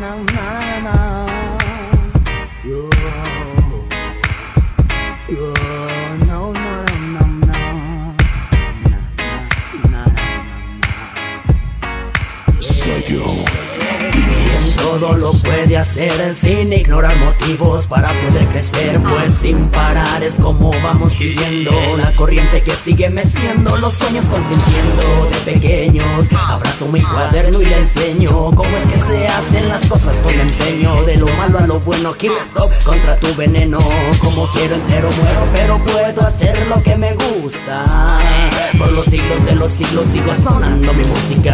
na na na na. Psycho. He de hacer sin ignorar motivos para poder crecer. Pues sin parar es como vamos siguiendo. La corriente que sigue meciendo los sueños consintiendo. De pequeños Abrazo mi cuaderno y le enseño cómo es que se hacen las cosas con empeño. De lo malo a lo bueno, keep contra tu veneno. Como quiero entero muero pero puedo hacer lo que me gusta. Por los siglos de los siglos sigo sonando mi música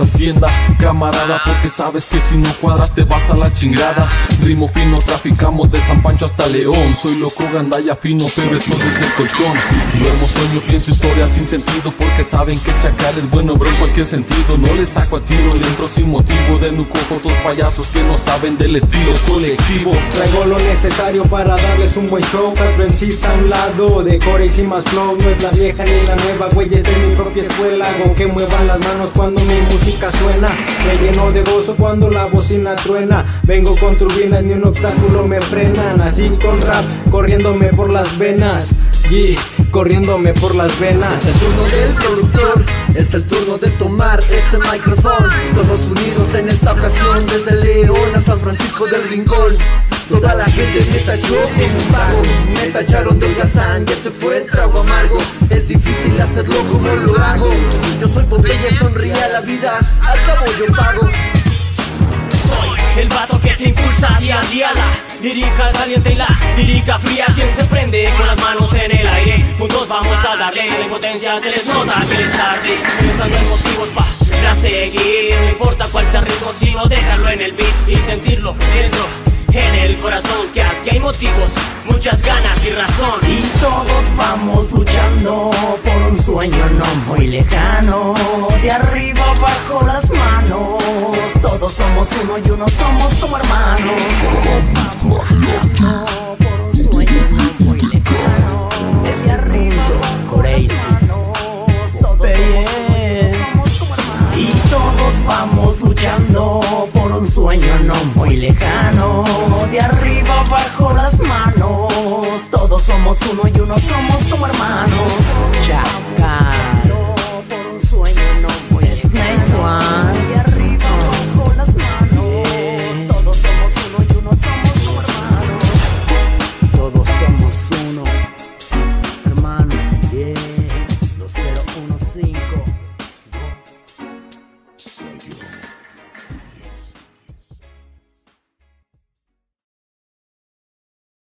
hacienda Camarada porque sabes que si no cuadras te vas a la chingada. Rimo fino, traficamos de San Pancho hasta León. Soy loco, gandalla fino, pero eso desde el colchón. Duermo, sueño, pienso historias sin sentido Porque saben que el chacal es bueno, bro, en cualquier sentido. No le saco a tiro, le entro sin motivo. De nuco dos payasos que no saben del estilo colectivo. Traigo lo necesario para darles un buen show. Cuatro en sí a un lado, de core y más flow. No es la vieja ni la nueva, güey, es de mi propia escuela. Hago que muevan las manos cuando mi música suena. Me lleno de gozo cuando la bocina truena. Vengo con turbinas, ni un obstáculo me frenan Así con rap, corriéndome por las venas. Y corriéndome por las venas. Es el turno del productor, es el turno de tomar ese micrófono. Todos unidos en esta ocasión, desde León a San Francisco del Rincón. Toda la gente me tachó como un vago. Me tacharon de holgazán, ya se fue el trago amargo. Es difícil hacerlo como lo hago. Yo soy Popeye, sonríe a la vida. Al cabo yo pago. Soy el vato que se impulsa día a día. La lírica caliente y la lírica fría. Quien se prende con las manos en el vamos a darle la impotencia Se les nota que les arde Pensando en motivos para seguir No importa cuál sea ritmo Sino dejarlo en el beat y sentirlo dentro en el corazón que aquí hay motivos, muchas ganas y razón. Y todos vamos luchando por un sueño no muy lejano. De arriba abajo las manos, todos somos uno y uno somos como hermanos. Todos vamos luchando por un sueño no muy lejano. Ese arriba Y todos vamos luchando por un sueño no muy lejano